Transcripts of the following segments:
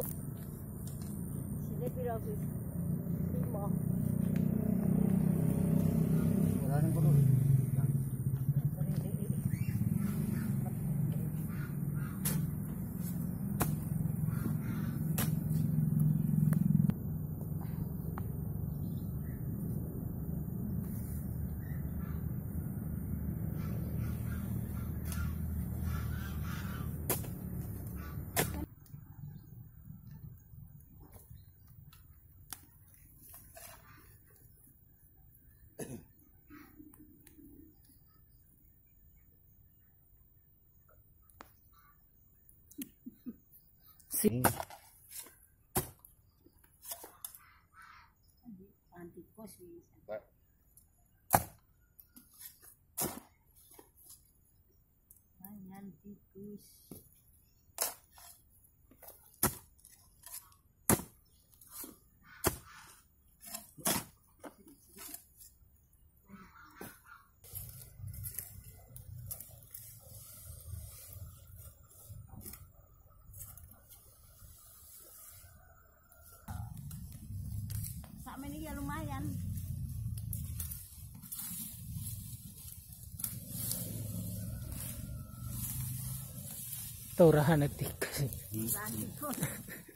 İçinde biraz üstü. Si. Antikos bisa. Pak. Mangan tikus. Sakmen iki ya lumayan. Taurahan at tikas.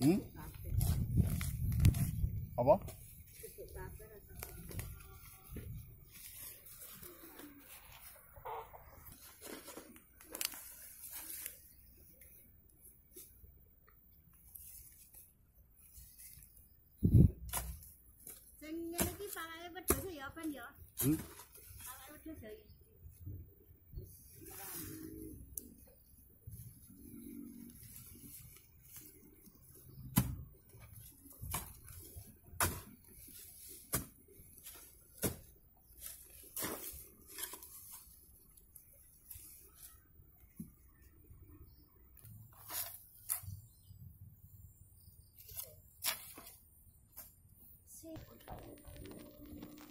Hmm? Apa? Sing Hmm? iki Hmm? Hmm? Hmm? Hmm? Hmm? Hmm? Hmm? Hmm? Hmm? はい。